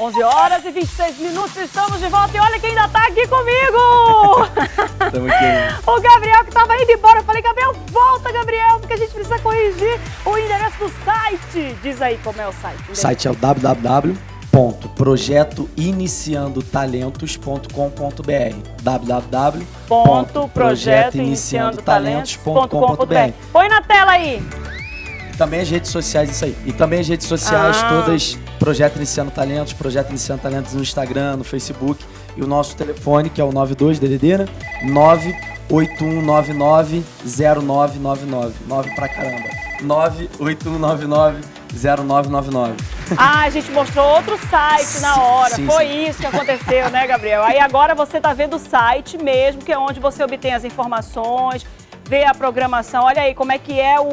11 horas e 26 minutos, estamos de volta e olha quem ainda tá aqui comigo! Estamos aqui. o Gabriel que tava indo embora. Eu falei, Gabriel, volta, Gabriel, porque a gente precisa corrigir o endereço do site. Diz aí como é o site. O site é o www.projetoiniciandotalentos.com.br www.projetoiniciandotalentos.com.br Põe na tela aí. E também as redes sociais, isso aí. E também as redes sociais, Ah. todas, Projeto Iniciando Talentos, Projeto Iniciando Talentos no Instagram, no Facebook. E o nosso telefone, que é o 92 DDD, né? 981990999. 9 pra caramba. 981990999. Ah, a gente mostrou outro site na hora. Sim, Foi sim. isso que aconteceu, né, Gabriel? Aí agora você tá vendo o site mesmo, que é onde você obtém as informações, vê a programação. Olha aí como é que é o,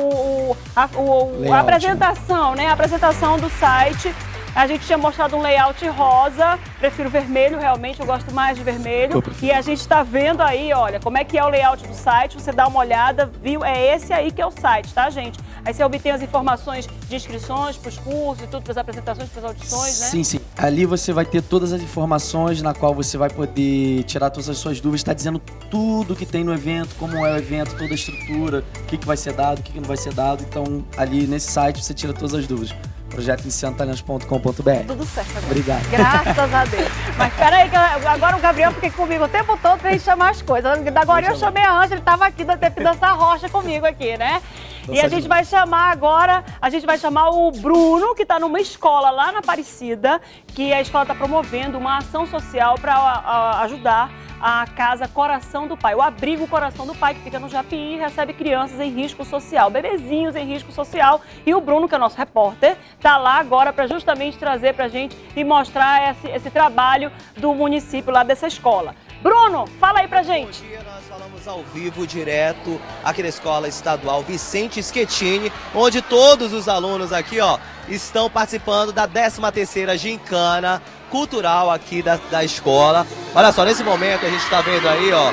o- a, o- a Layout, apresentação, né? A apresentação do site. A gente tinha mostrado um layout rosa, prefiro vermelho realmente, eu gosto mais de vermelho. E a gente está vendo aí, olha, como é que é o layout do site, você dá uma olhada, viu? É esse aí que é o site, tá, gente? Aí você obtém as informações de inscrições para os cursos e tudo, para as apresentações, para as audições, né? Sim, sim. Ali você vai ter todas as informações na qual você vai poder tirar todas as suas dúvidas. Está dizendo tudo que tem no evento, como é o evento, toda a estrutura, o que, que vai ser dado, o que, que não vai ser dado. Então, ali nesse site você tira todas as dúvidas. projetoiniciandotalentos.com.br Tudo certo agora. Obrigado. Graças a Deus. Mas peraí, que agora o Gabriel fica comigo o tempo todo pra gente chamar as coisas. Da agora eu chamei a Ângela, ele tava aqui, teve que dançar rocha comigo aqui, né? E a gente vai chamar agora, a gente vai chamar o Bruno, que tá numa escola lá na Aparecida, que a escola tá promovendo uma ação social para ajudar a casa Coração do Pai, o abrigo Coração do Pai, que fica no Japií e recebe crianças em risco social, bebezinhos em risco social. E o Bruno, que é o nosso repórter, tá lá agora para justamente trazer pra gente e mostrar esse, esse trabalho do município lá dessa escola. Bruno, fala aí pra gente. Bom dia, nós falamos ao vivo, direto, aqui na Escola Estadual Vicente Schettini, onde todos os alunos aqui, ó, estão participando da 13ª Gincana Cultural aqui da, da escola. Olha só, nesse momento a gente está vendo aí, ó,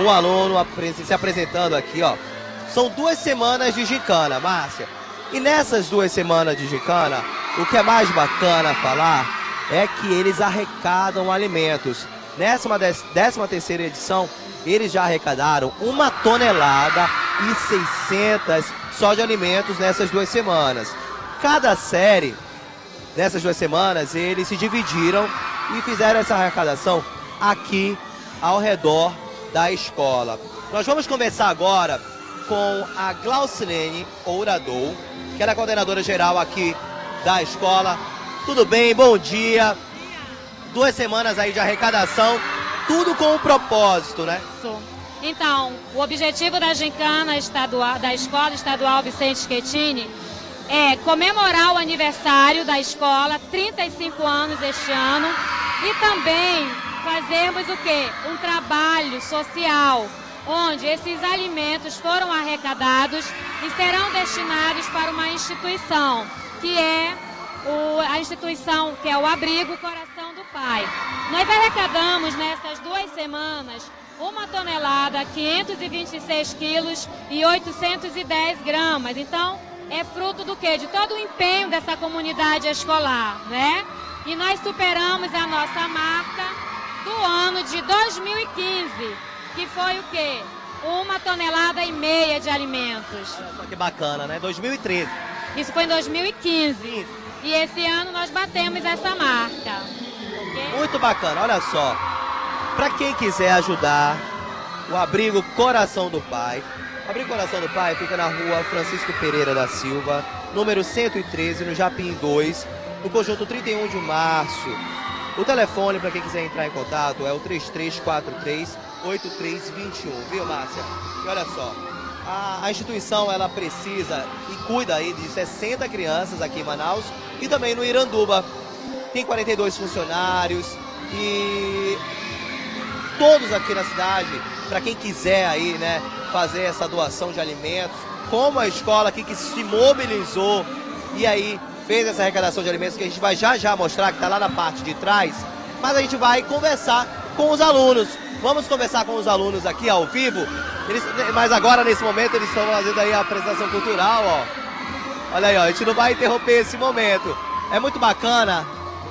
um aluno se apresentando aqui, ó. São duas semanas de gincana, Márcia. E nessas duas semanas de gincana, o que é mais bacana falar é que eles arrecadam alimentos. Nessa uma des- décima terceira edição, eles já arrecadaram uma tonelada e 600 só de alimentos nessas duas semanas. Cada série, nessas duas semanas, eles se dividiram e fizeram essa arrecadação aqui ao redor da escola. Nós vamos conversar agora com a Glaucilene Ouradou, que ela é coordenadora geral aqui da escola. Tudo bem? Bom dia. Duas semanas aí de arrecadação, tudo com um propósito, né? Isso. Então, o objetivo da gincana estadual, da Escola Estadual Vicente Schettini é comemorar o aniversário da escola, 35 anos este ano, e também fazermos o quê? Um trabalho social, onde esses alimentos foram arrecadados e serão destinados para uma instituição, que é o- a instituição que é o Abrigo Coração Pai. Nós arrecadamos nessas duas semanas uma tonelada, 526 quilos e 810 gramas. Então, é fruto do quê? De todo o empenho dessa comunidade escolar, né? E nós superamos a nossa marca do ano de 2015, que foi o quê? Uma tonelada e meia de alimentos. Olha só que bacana, né? 2013. Isso foi em 2015. E esse ano nós batemos essa marca. Muito bacana, olha só. Para quem quiser ajudar, o abrigo Coração do Pai. O abrigo Coração do Pai fica na rua Francisco Pereira da Silva, número 113, no Japim 2, no conjunto 31 de março. O telefone para quem quiser entrar em contato é o 3343 8321, viu, Márcia? E olha só, a, a instituição ela precisa e cuida aí de 60 crianças aqui em Manaus e também no Iranduba. Tem 42 funcionários e todos aqui na cidade, para quem quiser aí, né, fazer essa doação de alimentos, como a escola aqui que se mobilizou e aí fez essa arrecadação de alimentos que a gente vai já já mostrar que está lá na parte de trás, mas a gente vai conversar com os alunos. Vamos conversar com os alunos aqui ao vivo. Eles, mas agora nesse momento eles estão fazendo aí a apresentação cultural, ó. Olha aí, ó, a gente não vai interromper esse momento. É muito bacana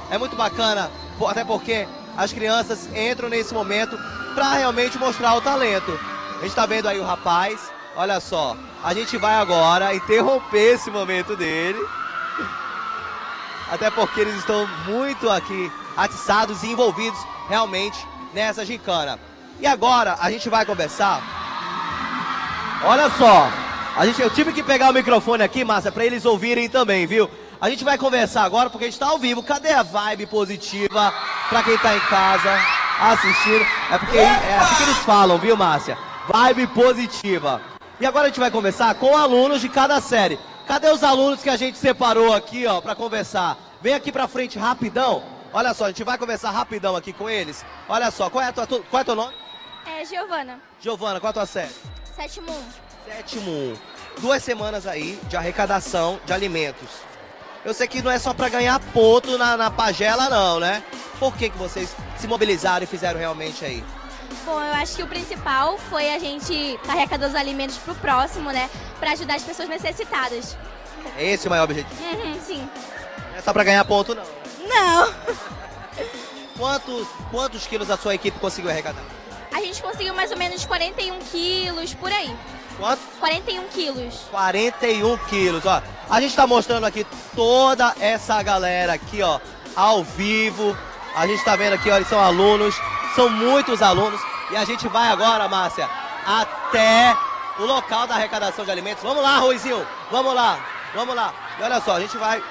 É muito bacana, até porque as crianças entram nesse momento para realmente mostrar o talento. A gente está vendo aí o rapaz, olha só, a gente vai agora interromper esse momento dele. Até porque eles estão muito aqui atiçados e envolvidos realmente nessa gincana. E agora a gente vai conversar. Olha só, a gente, eu tive que pegar o microfone aqui, Márcia, para eles ouvirem também, viu? A gente vai conversar agora porque a gente está ao vivo. Cadê a vibe positiva para quem está em casa assistindo? É porque é assim que eles falam, viu, Márcia? Vibe positiva. E agora a gente vai conversar com alunos de cada série. Cadê os alunos que a gente separou aqui, ó, para conversar? Vem aqui para frente rapidão. Olha só, a gente vai conversar rapidão aqui com eles. Olha só, qual é, a tua, qual é teu nome? É Giovana. Giovana, qual é a tua série? Sétimo 1. Sétimo 1. Duas semanas aí de arrecadação de alimentos. Eu sei que não é só para ganhar ponto na, na pagela, não, né? Por que, que vocês se mobilizaram e fizeram realmente aí? Bom, eu acho que o principal foi a gente arrecadar os alimentos pro próximo, né? Para ajudar as pessoas necessitadas. É esse o maior objetivo? Uhum, sim. Não é só para ganhar ponto, não. Não. Quantos, quantos quilos a sua equipe conseguiu arrecadar? A gente conseguiu mais ou menos 41 quilos, por aí. Quanto? 41 quilos. 41 quilos, ó. A gente tá mostrando aqui toda essa galera aqui, ó, ao vivo. A gente tá vendo aqui, ó, eles são alunos, são muitos alunos. E a gente vai agora, Márcia, até o local da arrecadação de alimentos. Vamos lá, Ruizinho, vamos lá, vamos lá. E olha só, a gente vai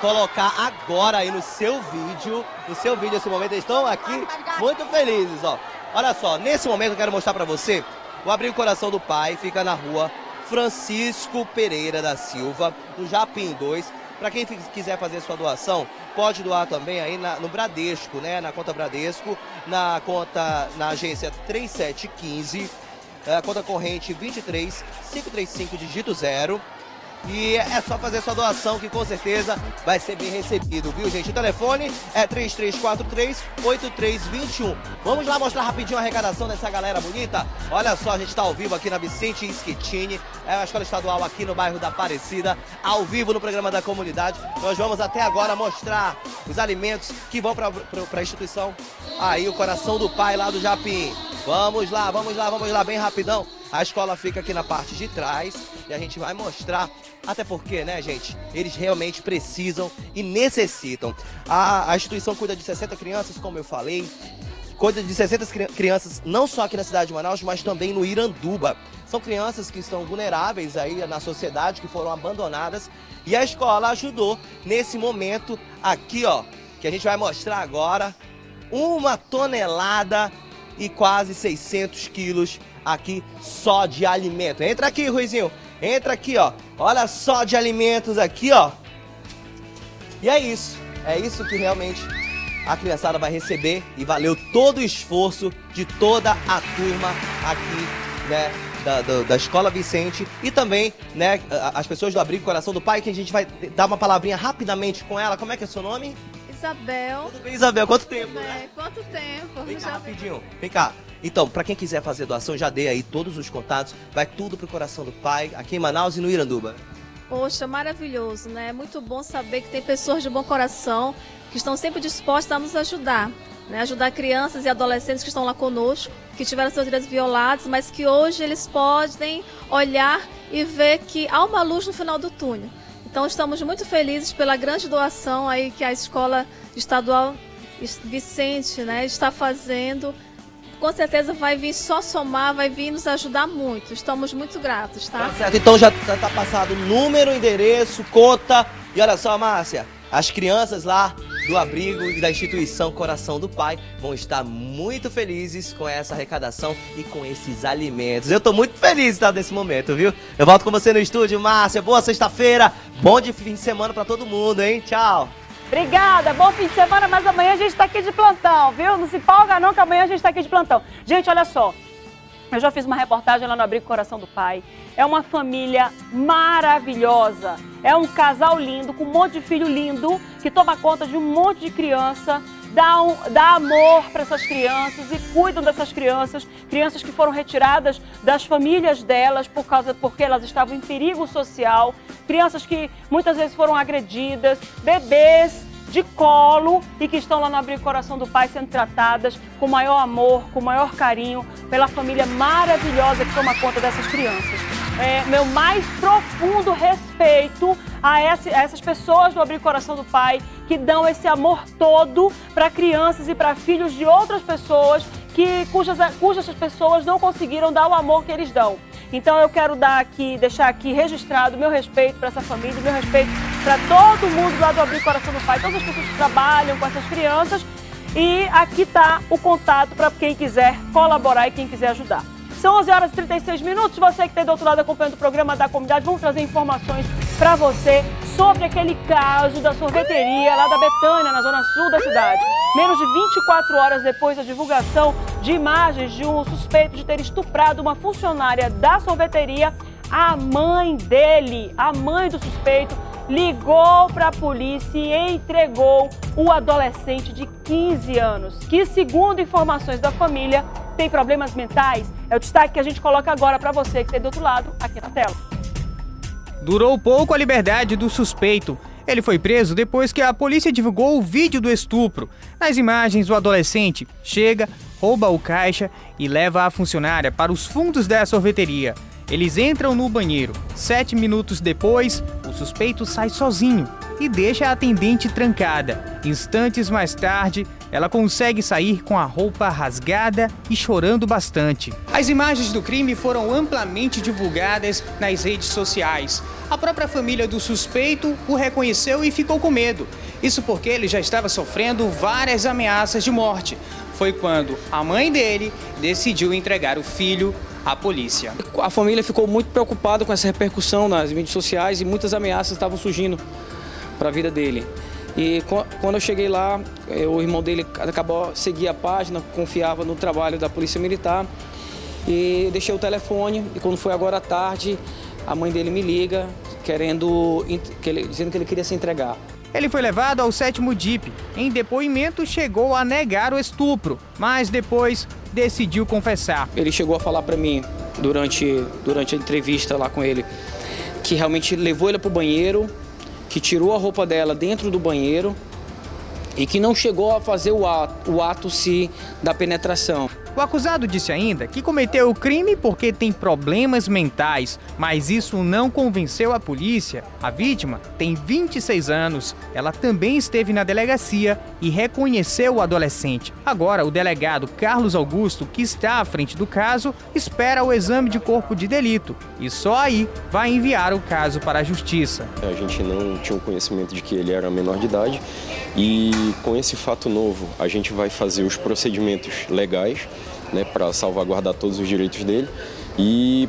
colocar agora aí no seu vídeo, no seu vídeo esse momento, eles estão aqui muito felizes, ó. Olha só, nesse momento eu quero mostrar para você o Abrigo Coração do Pai, fica na rua Francisco Pereira da Silva, no Japim 2. Para quem quiser fazer sua doação, pode doar também aí na, no Bradesco, né? Na conta Bradesco, na conta na agência 3715, a conta corrente 23 535 dígito 0 e é só fazer sua doação que com certeza vai ser bem recebido, viu, gente? O telefone é 3343-8321. Vamos lá mostrar rapidinho a arrecadação dessa galera bonita? Olha só, a gente está ao vivo aqui na Vicente Schettini, é a escola estadual aqui no bairro da Aparecida, ao vivo no programa da comunidade. Nós vamos até agora mostrar os alimentos que vão para a instituição. Aí, o coração do pai lá do Japim. Vamos lá, vamos lá, vamos lá, bem rapidão. A escola fica aqui na parte de trás e a gente vai mostrar, até porque, né, gente, eles realmente precisam e necessitam. A, a instituição cuida de 60 crianças, como eu falei, cuida de 60 crianças não só aqui na cidade de Manaus, mas também no Iranduba. São crianças que estão vulneráveis aí na sociedade, que foram abandonadas e a escola ajudou nesse momento aqui, ó, que a gente vai mostrar agora, uma tonelada e quase 600 quilos aqui só de alimento. Entra aqui, Ruizinho. Entra aqui, ó. Olha só de alimentos aqui, ó. E é isso. É isso que realmente a criançada vai receber e valeu todo o esforço de toda a turma aqui, né, da, da, da, Escola Vicente e também, né, as pessoas do Abrigo Coração do Pai, que a gente vai dar uma palavrinha rapidamente com ela. Como é que é seu nome? Isabel. Tudo bem, Isabel? Quanto tempo? Né? Quanto tempo? Vem cá, rapidinho. Vem cá. Então, para quem quiser fazer doação, já dei aí todos os contatos. Vai tudo pro coração do Pai, aqui em Manaus e no Iranduba. Poxa, maravilhoso, né? É muito bom saber que tem pessoas de bom coração que estão sempre dispostas a nos ajudar. Né? Ajudar crianças e adolescentes que estão lá conosco, que tiveram seus direitos violados, mas que hoje eles podem olhar e ver que há uma luz no final do túnel. Então estamos muito felizes pela grande doação aí que a Escola Estadual Vicente né, está fazendo com certeza vai vir só somar, vai vir nos ajudar muito. Estamos muito gratos, tá? Tá certo, então já tá, tá passado número, endereço, conta. E olha só, Márcia, as crianças lá do abrigo e da instituição Coração do Pai vão estar muito felizes com essa arrecadação e com esses alimentos. Eu tô muito feliz tá, nesse momento, viu? Eu volto com você no estúdio, Márcia. Boa sexta-feira, bom de fim de semana para todo mundo, hein? Tchau. Obrigada, bom fim de semana, mas amanhã a gente está aqui de plantão, viu? Não se empolga não que amanhã a gente está aqui de plantão. Gente, olha só, eu já fiz uma reportagem lá no Abrigo Coração do Pai. É uma família maravilhosa. É um casal lindo, com um monte de filho lindo, que toma conta de um monte de criança, dá, um, dá amor para essas crianças e cuidam dessas crianças. Crianças que foram retiradas das famílias delas por causa porque elas estavam em perigo social. Crianças que muitas vezes foram agredidas, bebês de colo e que estão lá no Abrigo Coração do Pai sendo tratadas com maior amor, com maior carinho pela família maravilhosa que toma conta dessas crianças. É, meu mais profundo respeito a, a essas pessoas do Abrigo Coração do Pai que dão esse amor todo para crianças e para filhos de outras pessoas que cujas, cujas pessoas não conseguiram dar o amor que eles dão. Então eu quero dar aqui, deixar aqui registrado meu respeito para essa família, meu respeito para todo mundo lá do Abrir Coração do Pai, todas as pessoas que trabalham com essas crianças. E aqui está o contato para quem quiser colaborar e quem quiser ajudar. São 11 horas e 36 minutos. Você que está do outro lado acompanhando o programa da comunidade, vamos trazer informações para você sobre aquele caso da sorveteria lá da Betânia, na zona sul da cidade. Menos de 24 horas depois da divulgação de imagens de um suspeito de ter estuprado uma funcionária da sorveteria, a mãe dele, a mãe do suspeito, ligou para a polícia e entregou o adolescente de 15 anos, que, segundo informações da família, tem problemas mentais. É o destaque que a gente coloca agora para você que está do outro lado, aqui na tela. Durou pouco a liberdade do suspeito. Ele foi preso depois que a polícia divulgou o vídeo do estupro. Nas imagens, o adolescente chega, rouba o caixa e leva a funcionária para os fundos da sorveteria. Eles entram no banheiro. Sete minutos depois, suspeito sai sozinho e deixa a atendente trancada. Instantes mais tarde, ela consegue sair com a roupa rasgada e chorando bastante. As imagens do crime foram amplamente divulgadas nas redes sociais. A própria família do suspeito o reconheceu e ficou com medo. Isso porque ele já estava sofrendo várias ameaças de morte. Foi quando a mãe dele decidiu entregar o filho à polícia. A família ficou muito preocupada com essa repercussão nas mídias sociais e muitas ameaças estavam surgindo para a vida dele. E quando eu cheguei lá, eh, o irmão dele acabou seguir a página, confiava no trabalho da Polícia Militar. E deixei o telefone e quando foi agora à tarde, a mãe dele me liga, querendo, dizendo que ele queria se entregar. Ele foi levado ao sétimo DIP. Em depoimento, chegou a negar o estupro, mas depois decidiu confessar. Ele chegou a falar para mim durante, durante a entrevista lá com ele que realmente levou ele para o banheiro, que tirou a roupa dela dentro do banheiro e que não chegou a fazer o ato, o ato se da penetração. O acusado disse ainda que cometeu o crime porque tem problemas mentais, mas isso não convenceu a polícia. A vítima tem 26 anos. Ela também esteve na delegacia e reconheceu o adolescente. Agora, o delegado Carlos Augusto, que está à frente do caso, espera o exame de corpo de delito e só aí vai enviar o caso para a justiça. A gente não tinha o conhecimento de que ele era menor de idade e com esse fato novo, a gente vai fazer os procedimentos legais né, para salvaguardar todos os direitos dele e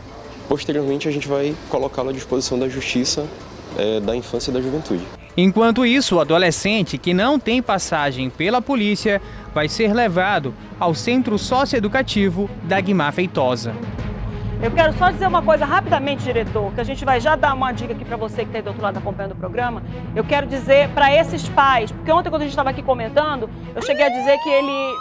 posteriormente a gente vai colocá-lo à disposição da justiça é, da infância e da juventude. Enquanto isso, o adolescente que não tem passagem pela polícia vai ser levado ao Centro Socioeducativo da Guimar Feitosa. Eu quero só dizer uma coisa rapidamente, diretor, que a gente vai já dar uma dica aqui para você que está aí do outro lado acompanhando o programa. Eu quero dizer para esses pais, porque ontem quando a gente estava aqui comentando, eu cheguei a dizer que ele,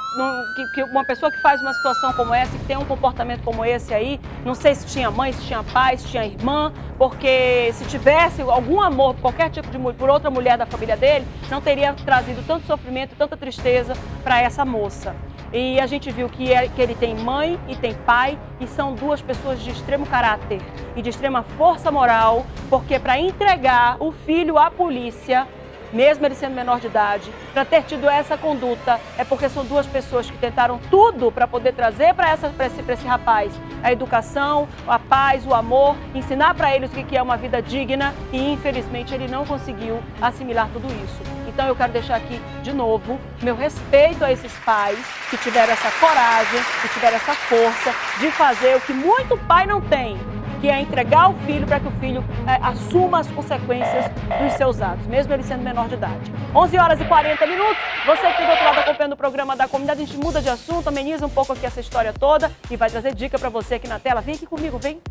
que, uma pessoa que faz uma situação como essa, que tem um comportamento como esse aí, não sei se tinha mãe, se tinha pai, se tinha irmã, porque se tivesse algum amor por qualquer tipo de por outra mulher da família dele, não teria trazido tanto sofrimento tanta tristeza para essa moça. E a gente viu que, é, que ele tem mãe e tem pai, e são duas pessoas de extremo caráter e de extrema força moral, porque para entregar o filho à polícia, mesmo ele sendo menor de idade, para ter tido essa conduta, é porque são duas pessoas que tentaram tudo para poder trazer para esse, esse rapaz a educação, a paz, o amor, ensinar para ele o que é uma vida digna e infelizmente ele não conseguiu assimilar tudo isso. Então eu quero deixar aqui de novo meu respeito a esses pais que tiveram essa coragem, que tiveram essa força de fazer o que muito pai não tem, que é entregar o filho para que o filho é, assuma as consequências dos seus atos, mesmo ele sendo menor de idade. 11 horas e 40 minutos. Você que do outro lado acompanhando o programa da comunidade, a gente muda de assunto, ameniza um pouco aqui essa história toda e vai trazer dica para você aqui na tela. Vem aqui comigo, vem.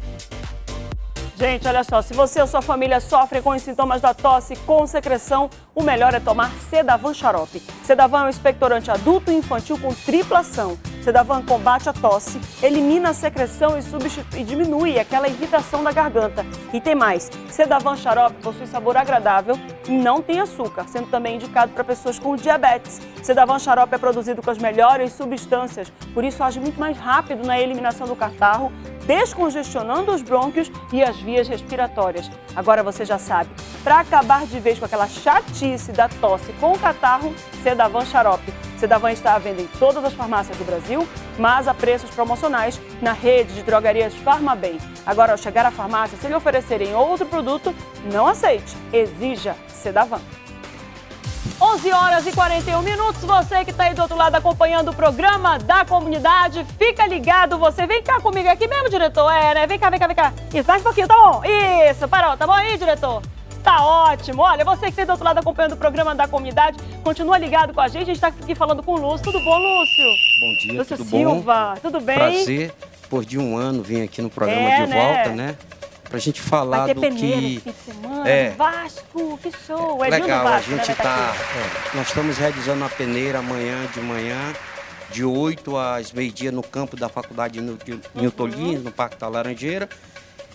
Gente, olha só, se você ou sua família sofrem com os sintomas da tosse com secreção, o melhor é tomar Sedavan Xarope. Sedavan é um expectorante adulto e infantil com tripla ação Sedavan combate a tosse, elimina a secreção e, e diminui aquela irritação da garganta. E tem mais, Sedavan xarope possui sabor agradável e não tem açúcar, sendo também indicado para pessoas com diabetes. Sedavan xarope é produzido com as melhores substâncias, por isso age muito mais rápido na eliminação do catarro, descongestionando os brônquios e as vias respiratórias. Agora você já sabe, para acabar de vez com aquela chatice da tosse com o catarro, Sedavan xarope. Sedavan está à venda em todas as farmácias do Brasil, mas a preços promocionais na rede de drogarias Farmabem. Agora, ao chegar à farmácia, se lhe oferecerem outro produto, não aceite. Exija Sedavan. 11 horas e 41 minutos. Você que está aí do outro lado acompanhando o programa da comunidade, fica ligado. Você vem cá comigo aqui mesmo, diretor. É, né? Vem cá, vem cá, vem cá. Isso, mais um pouquinho, tá bom? Isso, parou, tá bom aí, diretor? Tá ótimo. Olha, você que está do outro lado acompanhando o programa da comunidade, continua ligado com a gente. A gente está aqui falando com o Lúcio. Tudo bom, Lúcio? Bom dia, Lúcio tudo Silva, bom? tudo bem? Prazer. Depois de um ano, vim aqui no programa É, de né? volta, né? Pra gente falar do que... de semana. É. Vasco, que show. É Legal, a Vasco, né, gente vai tá. aqui. é, nós estamos realizando a peneira amanhã de manhã, de 8 às meio-dia, no campo da Faculdade Nil- Newton Uhum. No Parque da Laranjeira.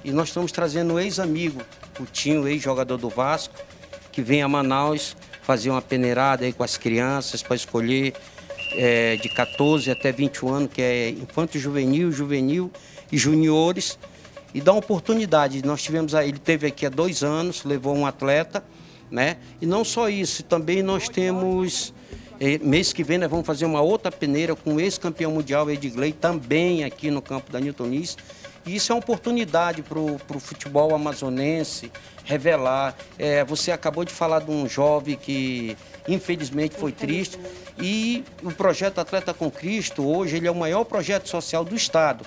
E nós estamos trazendo um ex-amigo, o Tinho, ex-jogador do Vasco, que vem a Manaus fazer uma peneirada aí com as crianças para escolher é, de 14 até 21 anos, que é infanto juvenil, juvenil e juniores, e dá oportunidade. Nós tivemos ele teve aqui há dois anos, levou um atleta, né? E não só isso, também nós temos eh, mês que vem nós vamos fazer uma outra peneira com o ex-campeão mundial Edgley também aqui no campo da Newton Nis. E isso é uma oportunidade para o futebol amazonense revelar. Eh, você acabou de falar de um jovem que infelizmente foi triste. E o projeto Atleta com Cristo, hoje, ele é o maior projeto social do Estado.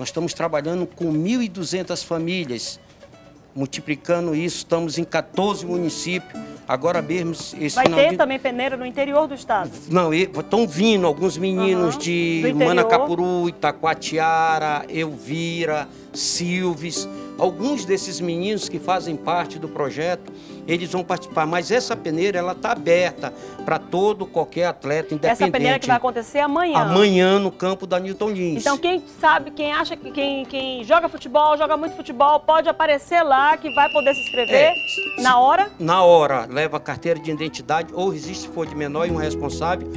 Nós estamos trabalhando com 1.200 famílias. Multiplicando isso, estamos em 14 municípios. Agora mesmo, esse Vai ter de- também peneira no interior do estado. não, estão vindo alguns meninos do de. Manacapuru, Itacoatiara, Elvira, Silves. Alguns desses meninos que fazem parte do projeto, eles vão participar. Mas essa peneira, ela está aberta para todo, qualquer atleta independente. Essa peneira que vai acontecer amanhã. Amanhã no campo da Newton Lins. Então, quem sabe, quem acha que quem, quem joga futebol, joga muito futebol, pode aparecer lá, que vai poder se inscrever É, na hora. Na hora, leva carteira de identidade ou resiste se for de menor e um responsável,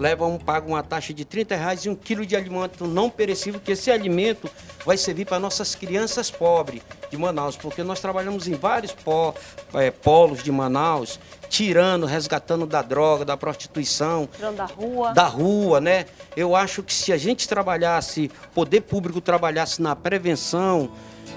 leva um, paga uma taxa de 30 reais e um quilo de alimento não perecível, que esse alimento vai servir para nossas crianças pobres de Manaus, porque nós trabalhamos em vários pó- eh, polos de Manaus, tirando, resgatando da droga, da prostituição, Tirando da rua. da rua, né? Eu acho que se a gente trabalhasse, poder público trabalhasse na prevenção,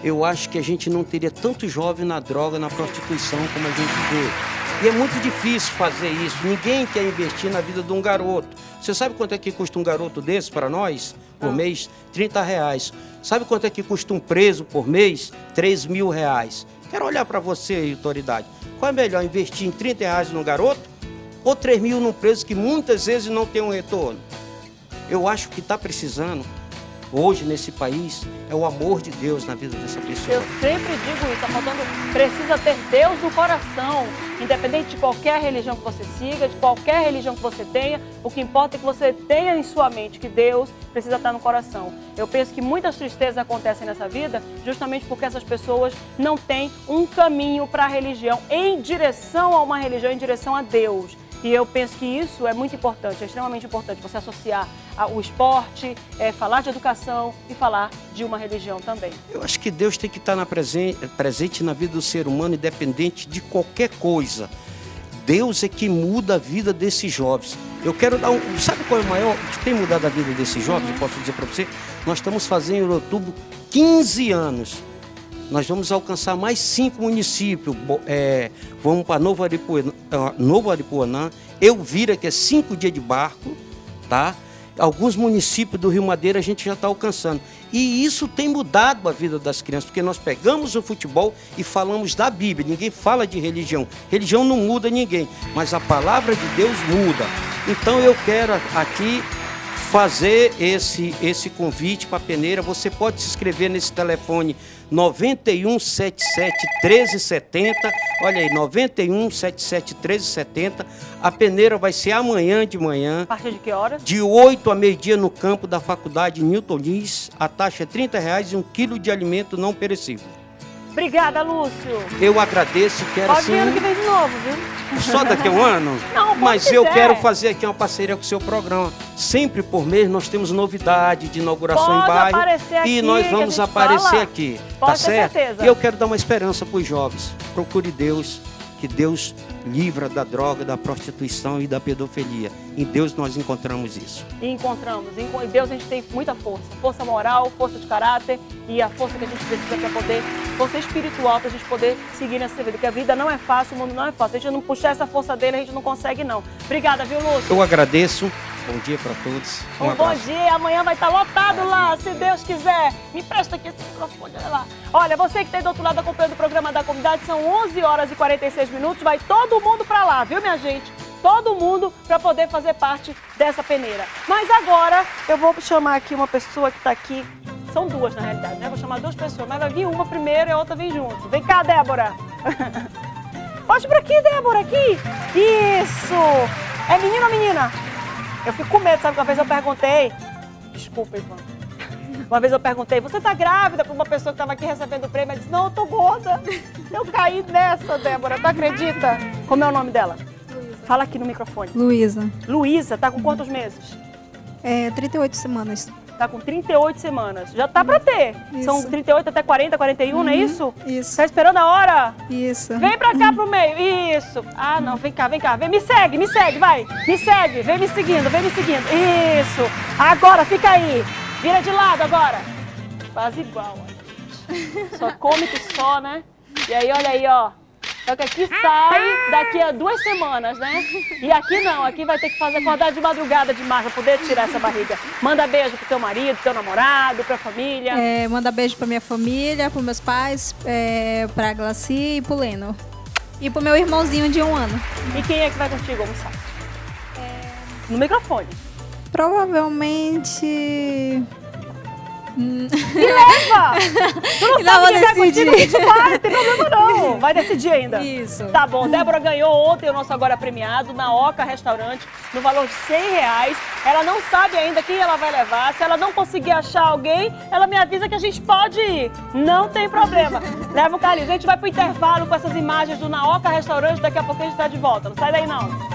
eu acho que a gente não teria tanto jovem na droga, na prostituição como a gente vê. E é muito difícil fazer isso. Ninguém quer investir na vida de um garoto. Você sabe quanto é que custa um garoto desse para nós? Por mês? 30 reais. Sabe quanto é que custa um preso por mês? 3 mil reais. Quero olhar para você, autoridade. Qual é melhor, investir em 30 reais num garoto ou 3 mil num preso que muitas vezes não tem um retorno? Eu acho que está precisando, hoje nesse país, é o amor de Deus na vida dessa pessoa. Eu sempre digo isso, tá faltando, precisa ter Deus no coração, independente de qualquer religião que você siga, de qualquer religião que você tenha, o que importa é que você tenha em sua mente que Deus precisa estar no coração. Eu penso que muitas tristezas acontecem nessa vida justamente porque essas pessoas não têm um caminho para a religião, em direção a uma religião, em direção a Deus. E eu penso que isso é muito importante, é extremamente importante você associar o esporte, é, falar de educação e falar de uma religião também. Eu acho que Deus tem que estar na presen- presente na vida do ser humano, independente de qualquer coisa. Deus é que muda a vida desses jovens. Eu quero dar um. Sabe qual é o maior que tem mudado a vida desses jovens? Eu posso dizer para você. Nós estamos fazendo em outubro 15 anos. Nós vamos alcançar mais cinco municípios. É, vamos para Novo Aripuanã, Novo Aripuanã, Elvira, que é cinco dias de barco, tá? Alguns municípios do Rio Madeira a gente já está alcançando. E isso tem mudado a vida das crianças, porque nós pegamos o futebol e falamos da Bíblia. Ninguém fala de religião. Religião não muda ninguém, mas a palavra de Deus muda. Então eu quero aqui fazer esse, esse convite para a peneira, você pode se inscrever nesse telefone 9177 1370. Olha aí, 9177 1370. A peneira vai ser amanhã de manhã. A partir de que horas? De 8 a meio-dia no campo da faculdade Newton Lins. A taxa é 30 reais e um quilo de alimento não perecível. Obrigada, Lúcio. Eu agradeço, quero Pode assim. vir ano que vem de novo, viu? Só daqui a um ano? Não, Mas eu quiser. quero fazer aqui uma parceria com o seu programa. Sempre por mês nós temos novidade de inauguração Pode em bairro. aparecer aqui, e nós vamos aparecer fala. aqui. Pode tá certo? certeza. E eu quero dar uma esperança para os jovens. Procure Deus, que Deus livra da droga, da prostituição e da pedofilia. Em Deus nós encontramos isso. E encontramos. Em Deus a gente tem muita força. Força moral, força de caráter e a força que a gente precisa para poder, força espiritual para a gente poder seguir nessa vida. Porque a vida não é fácil, o mundo não é fácil. Se a gente não puxar essa força dele, a gente não consegue, não. Obrigada, viu, Lúcio? Eu agradeço. Bom dia para todos. Um, bom abraço. dia, amanhã vai estar lotado lá, se Deus quiser. Me presta aqui esse microfone, olha lá. Olha, você que está aí do outro lado acompanhando o programa da comunidade, são 11 horas e 46 minutos, vai todo mundo para lá, viu, minha gente? Todo mundo para poder fazer parte dessa peneira. Mas agora eu vou chamar aqui uma pessoa que está aqui. São duas, na realidade, né? Vou chamar duas pessoas, mas vai vir uma primeiro e a outra vem junto. Vem cá, Débora. Pode por aqui, Débora, aqui. Isso. É menino ou menina? Eu fico com medo, sabe? Uma vez eu perguntei. Desculpa, Ivan. Uma vez eu perguntei, você tá grávida? Para uma pessoa que estava aqui recebendo o prêmio. Ela disse, não, eu tô gorda. Eu caí nessa, Débora. Tu acredita? Como é o nome dela? Fala aqui no microfone. Luísa. Luísa, tá com quantos meses? É, 38 semanas. Tá com 38 semanas. Já tá pra ter. São Isso. 38 até 40, 41, não é Uhum, isso? Isso. Tá esperando a hora? Isso. Vem pra cá pro meio. Isso. Ah, não, vem cá, vem cá. Vem, me segue, me segue, vai. Me segue, vem me seguindo, vem me seguindo. Isso. Agora, fica aí. Vira de lado agora. Faz igual, ó. Só come que só, né? E aí, olha aí, ó. Só que aqui sai daqui a duas semanas, né? E aqui não, aqui vai ter que fazer acordar de madrugada demais pra poder tirar essa barriga. Manda beijo pro teu marido, teu namorado, pra família. É, manda beijo pra minha família, pros meus pais, é, pra Glaci e pro Leno. E pro meu irmãozinho de um ano. E quem é que vai contigo almoçar? No microfone. Provavelmente. Hum. Me leva! Tu não sabe quem vai contigo, vai, não tem problema não. Vai decidir ainda. Isso. Tá bom, Débora ganhou ontem o nosso Agora Premiado na Oca Restaurante, no valor de 100 reais. Ela não sabe ainda quem ela vai levar. Se ela não conseguir achar alguém, ela me avisa que a gente pode ir. Não tem problema. Leva o Carlinhos. A gente vai pro intervalo com essas imagens do Naoca Restaurante. Daqui a pouco a gente tá de volta. Não sai daí não.